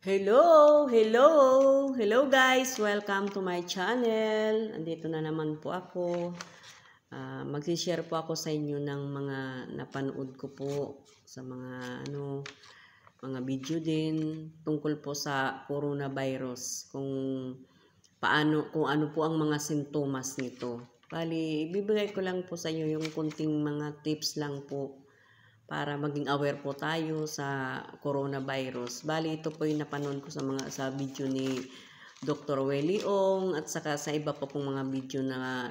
Hello! Hello! Hello guys! Welcome to my channel. Andito na naman po ako. Uh, Mag-share po ako sa inyo ng mga napanood ko po sa mga ano mga video din tungkol po sa coronavirus kung paano kung ano po ang mga sintomas nito. Bali, ibibigay ko lang po sa inyo yung kunting mga tips lang po para maging aware po tayo sa coronavirus. Bali, ito po yung napanood ko sa mga sa video ni Dr. Welly Ong at saka sa iba pa pong mga video na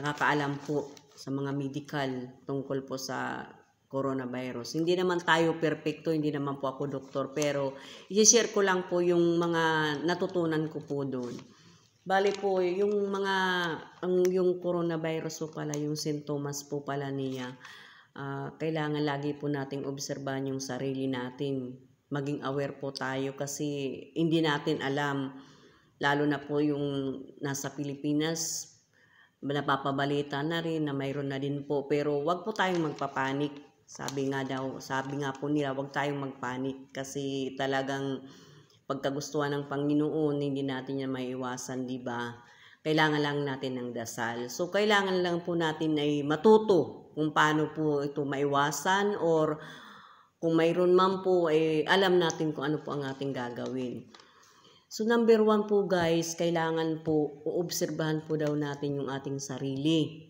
nakakaalam po sa mga medical tungkol po sa coronavirus. Hindi naman tayo perfecto, hindi naman po ako doktor, pero i-share ko lang po yung mga natutunan ko po doon. Bali po, yung mga, ang, yung coronavirus po pala, yung sintomas po pala niya, uh, kailangan lagi po nating obserbahan yung sarili natin. Maging aware po tayo kasi hindi natin alam, lalo na po yung nasa Pilipinas, napapabalita na rin na mayroon na din po. Pero wag po tayong magpapanik. Sabi nga daw, sabi nga po nila, wag tayong magpanik kasi talagang pagkagustuhan ng Panginoon, hindi natin yan maiwasan, di ba? Kailangan lang natin ng dasal. So, kailangan lang po natin ay matuto kung paano po ito maiwasan or kung mayroon man po, eh, alam natin kung ano po ang ating gagawin. So number one po guys, kailangan po uobserbahan po daw natin yung ating sarili.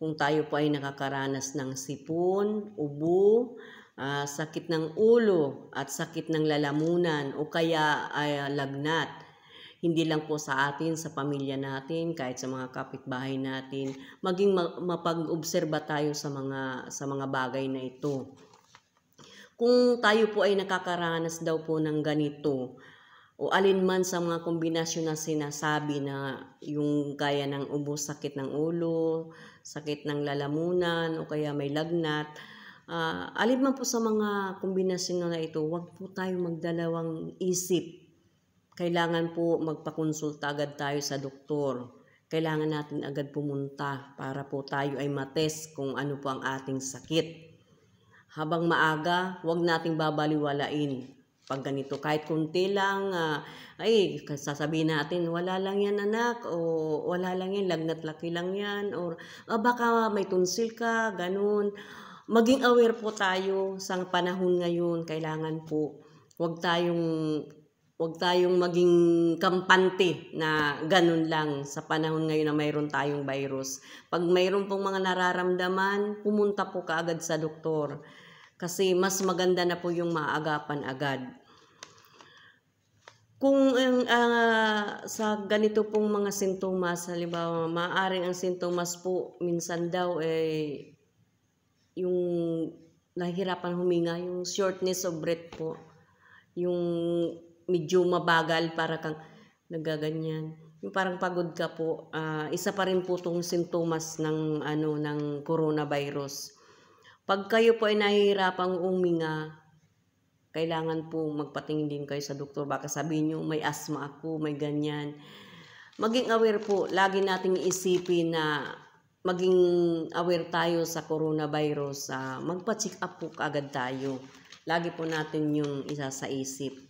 Kung tayo po ay nakakaranas ng sipon, ubo, uh, sakit ng ulo at sakit ng lalamunan o kaya ay uh, lagnat hindi lang po sa atin, sa pamilya natin, kahit sa mga kapitbahay natin, maging mapag-obserba tayo sa mga sa mga bagay na ito. Kung tayo po ay nakakaranas daw po ng ganito, o alin man sa mga kombinasyon na sinasabi na yung kaya ng ubo, sakit ng ulo, sakit ng lalamunan, o kaya may lagnat, uh, alin man po sa mga kombinasyon na ito, huwag po tayo magdalawang isip kailangan po magpakonsulta agad tayo sa doktor. Kailangan natin agad pumunta para po tayo ay matest kung ano po ang ating sakit. Habang maaga, huwag nating babaliwalain. Pag ganito, kahit kunti lang, uh, ay, sasabihin natin, wala lang yan anak, o wala lang yan, lagnat laki lang yan, or ah, baka may tonsil ka, ganun. Maging aware po tayo sa panahon ngayon, kailangan po, huwag tayong Huwag tayong maging kampante na ganun lang sa panahon ngayon na mayroon tayong virus. Pag mayroon pong mga nararamdaman, pumunta po kaagad sa doktor. Kasi mas maganda na po yung maagapan agad. Kung uh, sa ganito pong mga sintomas, halimbawa, maaaring ang sintomas po minsan daw eh yung nahihirapan huminga, yung shortness of breath po, yung medyo mabagal para kang nagaganyan. Yung parang pagod ka po, uh, isa pa rin po itong sintomas ng, ano, ng coronavirus. Pag kayo po ay nahihirapang uminga, kailangan po magpatingin din kayo sa doktor. Baka sabihin nyo, may asthma ako, may ganyan. Maging aware po, lagi nating isipin na maging aware tayo sa coronavirus. Uh, magpa-check up po agad tayo. Lagi po natin yung isa sa isip.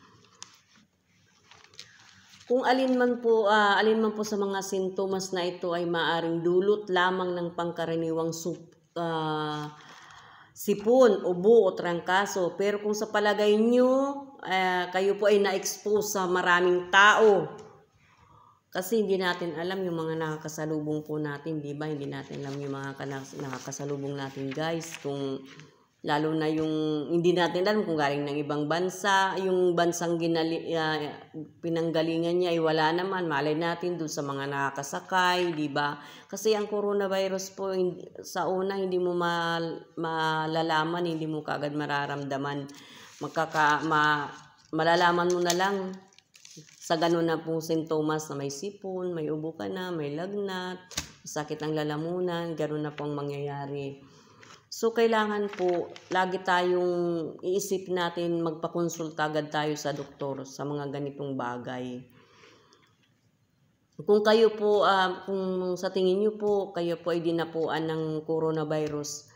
Kung alin man po, uh, alin man po sa mga sintomas na ito ay maaring dulot lamang ng pangkaraniwang sup, uh, sipon, ubo o trangkaso. Pero kung sa palagay nyo, uh, kayo po ay na-expose sa maraming tao, kasi hindi natin alam yung mga nakakasalubong po natin, di ba? Hindi natin alam yung mga nakakasalubong natin, guys. Kung Lalo na yung hindi natin alam kung galing ng ibang bansa, yung bansang ginali, uh, pinanggalingan niya ay wala naman. Malay natin doon sa mga nakakasakay, di ba? Kasi ang coronavirus po hindi, sa una hindi mo mal, malalaman, hindi mo kagad mararamdaman. Magkaka, ma, malalaman mo na lang sa ganun na pong sintomas na may sipon, may ubo ka na, may lagnat, sakit ng lalamunan, ganun na pong mangyayari. So, kailangan po, lagi tayong iisip natin, magpakonsulta agad tayo sa doktor sa mga ganitong bagay. Kung kayo po, uh, kung sa tingin nyo po, kayo po ay dinapuan ng coronavirus,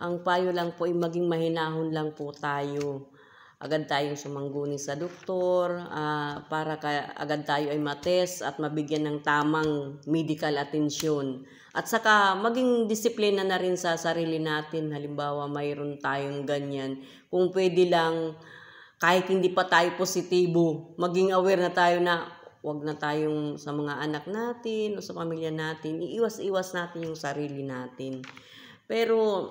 ang payo lang po ay maging mahinahon lang po tayo. agad tayong sumangguni sa doktor ah, para ka, agad tayo ay matest at mabigyan ng tamang medical attention. At saka maging disiplina na rin sa sarili natin. Halimbawa, mayroon tayong ganyan. Kung pwede lang, kahit hindi pa tayo positibo, maging aware na tayo na wag na tayong sa mga anak natin o sa pamilya natin, iiwas-iwas natin yung sarili natin. Pero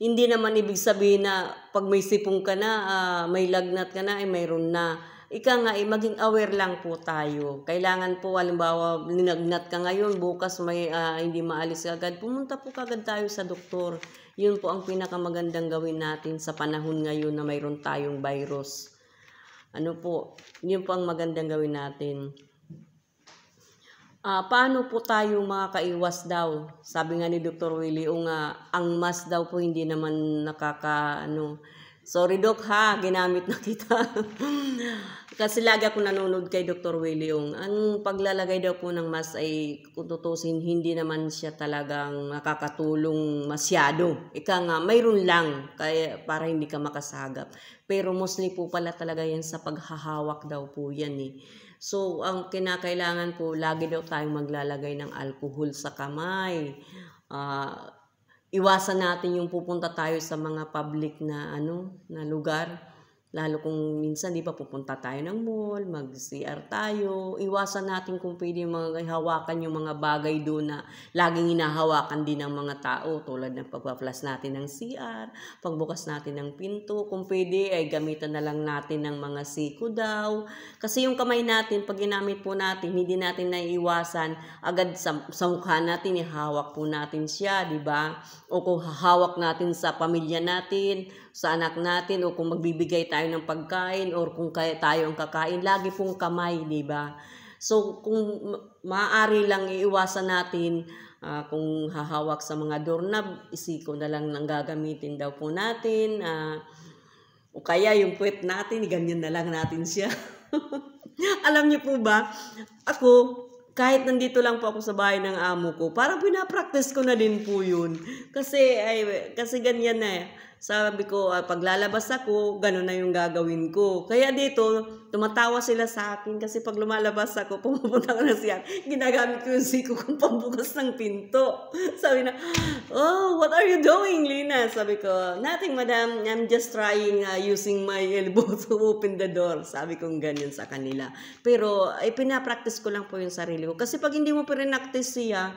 hindi naman ibig sabihin na pag may sipong ka na, ah, may lagnat ka na, ay mayroon na. Ika nga, eh, maging aware lang po tayo. Kailangan po, halimbawa, ninagnat ka ngayon, bukas may ah, hindi maalis agad, pumunta po kagad tayo sa doktor. Yun po ang pinakamagandang gawin natin sa panahon ngayon na mayroon tayong virus. Ano po, yun po ang magandang gawin natin. Ah, paano po tayo makakaiwas daw? Sabi nga ni Dr. Willie, o nga, ang mask daw po hindi naman nakaka, ano, sorry Doc ha, ginamit na kita. Kasi lagi ako nanonood kay Dr. Willie yung ang paglalagay daw po ng mask ay kung tutusin, hindi naman siya talagang nakakatulong masyado. Ika nga, mayroon lang kaya para hindi ka makasagap. Pero mostly po pala talaga yan sa paghahawak daw po yan eh. So, ang kinakailangan po, lagi daw tayong maglalagay ng alcohol sa kamay. Ah, iwasan natin yung pupunta tayo sa mga public na ano, na lugar. Lalo kung minsan di ba pupunta tayo ng mall, mag-CR tayo. Iwasan natin kung pwede mga hawakan yung mga bagay doon na laging hinahawakan din ng mga tao tulad ng pagpa-flash natin ng CR, pagbukas natin ng pinto. Kung pwede ay gamitan na lang natin ng mga siko daw. Kasi yung kamay natin, pag ginamit po natin, hindi natin naiiwasan agad sa, sa mukha natin, ihawak po natin siya, di ba? O kung hahawak natin sa pamilya natin, sa anak natin, o kung magbibigay tayo ng pagkain, or kung kaya tayo ang kakain, lagi pong kamay, di ba? So, kung ma- maaari lang iiwasan natin, ah, kung hahawak sa mga doorknob, isiko na lang nang gagamitin daw po natin. ah, o kaya yung puwet natin, ganyan na lang natin siya. Alam niyo po ba, ako, kahit nandito lang po ako sa bahay ng amo ko, parang pinapractice ko na din po yun. Kasi, ay, kasi ganyan na eh. Sabi ko, ah, pag lalabas ako, ganun na yung gagawin ko. Kaya dito, tumatawa sila sa akin kasi pag lumalabas ako, pumupunta ko na siya, ginagamit ko yung siko kong pambukas ng pinto. Sabi na, oh, what are you doing, Lina? Sabi ko, nothing, madam. I'm just trying uh, using my elbow to open the door. Sabi ko ganyan sa kanila. Pero, ay pinapractice ko lang po yung sarili ko. Kasi pag hindi mo pinractice siya,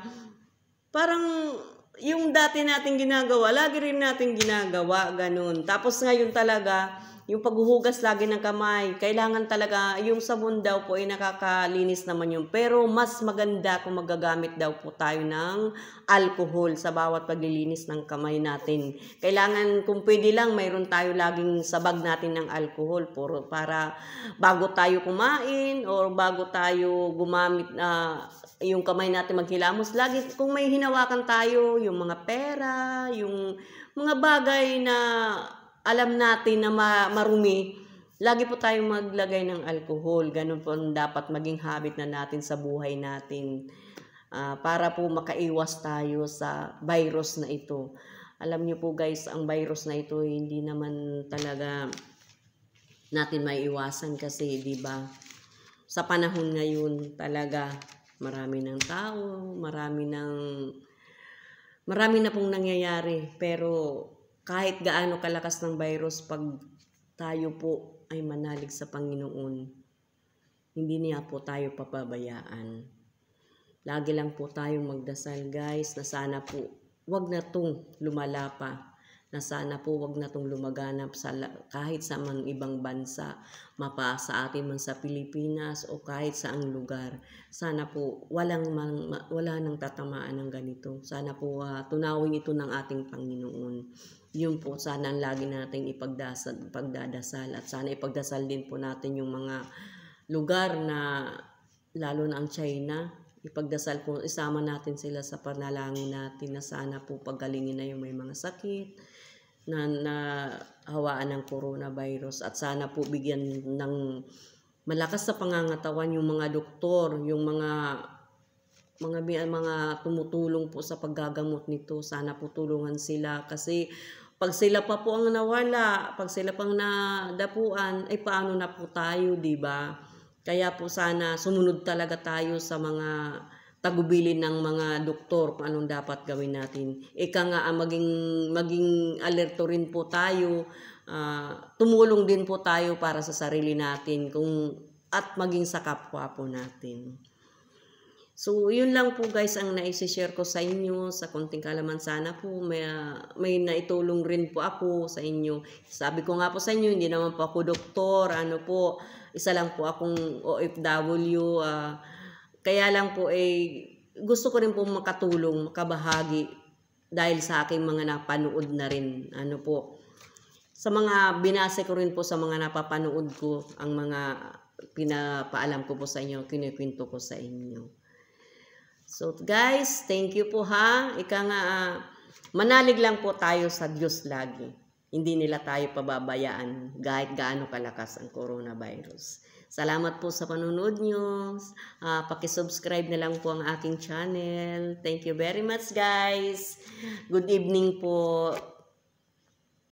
parang yung dati nating ginagawa, lagi rin nating ginagawa, ganun. Tapos ngayon talaga, yung paghuhugas lagi ng kamay, kailangan talaga, yung sabon daw po ay nakakalinis naman yun. Pero mas maganda kung magagamit daw po tayo ng alcohol sa bawat paglilinis ng kamay natin. Kailangan, kung pwede lang, mayroon tayo laging sabag natin ng alcohol puro para bago tayo kumain or bago tayo gumamit na yung kamay natin maghilamos. Lagi, kung may hinawakan tayo, yung mga pera, yung mga bagay na alam natin na ma- marumi, lagi po tayong maglagay ng alcohol. Ganun po dapat maging habit na natin sa buhay natin. Ah, para po makaiwas tayo sa virus na ito. Alam niyo po guys, ang virus na ito hindi naman talaga natin maiiwasan kasi 'di ba? Sa panahon ngayon talaga marami ng tao, marami ng marami na pong nangyayari pero kahit gaano kalakas ng virus pag tayo po ay manalig sa Panginoon, hindi niya po tayo papabayaan. Lagi lang po tayong magdasal guys na sana po wag na tong lumala pa na sana po wag na tong lumaganap sa kahit sa mga ibang bansa, mapa sa atin man sa Pilipinas o kahit saang lugar. Sana po walang mang, ma- wala nang tatamaan ng ganito. Sana po ah, tunawin ito ng ating Panginoon. Yun po sana ang lagi nating ipagdasal, pagdadasal at sana ipagdasal din po natin yung mga lugar na lalo na ang China, ipagdasal po, isama natin sila sa panalangin natin na sana po paggalingin na yung may mga sakit na, na hawaan ng coronavirus at sana po bigyan ng malakas sa pangangatawan yung mga doktor, yung mga mga mga tumutulong po sa paggagamot nito. Sana po tulungan sila kasi pag sila pa po ang nawala, pag sila pang nadapuan, ay paano na po tayo, di ba? Kaya po sana sumunod talaga tayo sa mga tagubilin ng mga doktor kung anong dapat gawin natin. Ika nga ah, maging maging alerto rin po tayo, uh, tumulong din po tayo para sa sarili natin kung at maging sa kapwa po natin. So, yun lang po guys ang naisishare ko sa inyo sa konting kalaman. Sana po may, may naitulong rin po ako sa inyo. Sabi ko nga po sa inyo, hindi naman po ako doktor. Ano po, isa lang po akong OFW. Uh, ah, kaya lang po eh, gusto ko rin po makatulong, makabahagi dahil sa aking mga napanood na rin. Ano po, sa mga binase ko rin po sa mga napapanood ko, ang mga pinapaalam ko po sa inyo, kinikwento ko sa inyo. So guys, thank you po ha. Ika nga, uh, manalig lang po tayo sa Diyos lagi. Hindi nila tayo pababayaan kahit gaano kalakas ang coronavirus. Salamat po sa panunod nyo. Uh, pakisubscribe na lang po ang aking channel. Thank you very much guys. Good evening po.